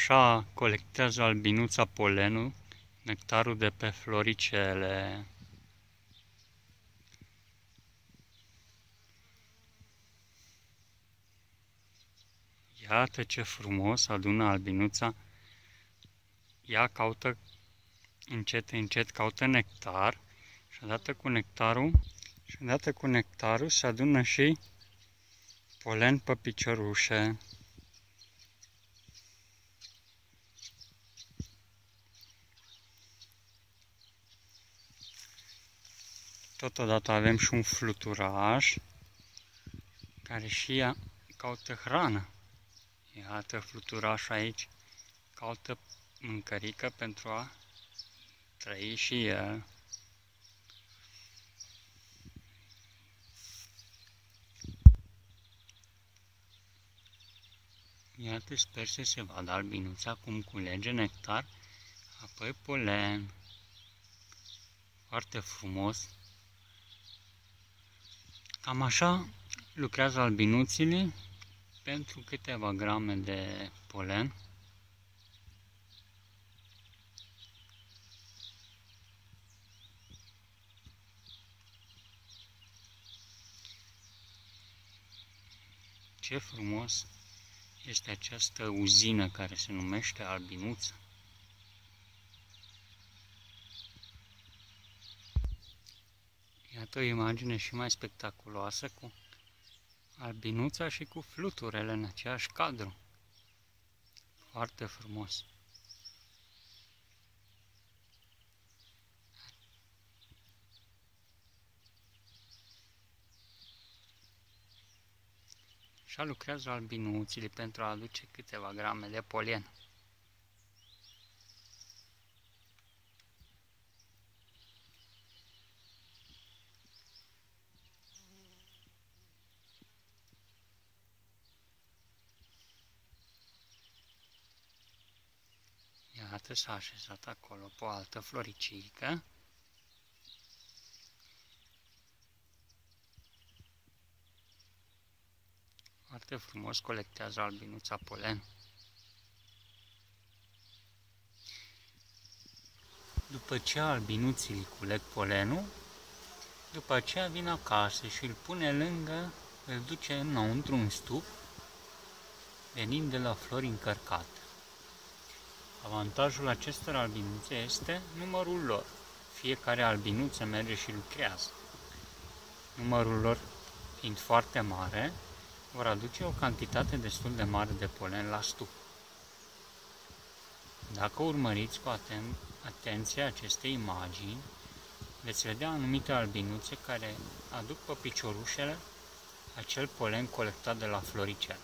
așa colectează albinuța polenul, nectarul de pe floricele. Iată ce frumos adună albinuța. Ea caută încet, încet, caută nectar și odată cu nectarul și odată cu nectarul se adună și polen pe piciorușe. Totodată avem și un fluturaș care și ea caută hrană. Iată fluturașul aici, caută mâncărică pentru a trăi și el. Iată, sper să se vadă albinuța cum culege nectar, apoi polen. Foarte frumos. Cam așa lucrează albinuțile pentru câteva grame de polen. Ce frumos este această uzină care se numește Albinuță. Iată o imagine și mai spectaculoasă cu albinuța și cu fluturele în aceeași cadru. Foarte frumos. Așa lucrează albinuțile pentru a aduce câteva grame de polen. Iată s-a așezat acolo pe o altă floricică. Foarte frumos colectează albinuța polen. După ce albinuții culeg polenul, după aceea vin acasă și îl pune lângă, îl duce înăuntru în stup, venind de la flori încărcate. Avantajul acestor albinuțe este numărul lor. Fiecare albinuță merge și lucrează. Numărul lor fiind foarte mare, vor aduce o cantitate destul de mare de polen la stup. Dacă urmăriți cu aten- atenție aceste imagini, veți vedea anumite albinuțe care aduc pe piciorușele acel polen colectat de la floricel.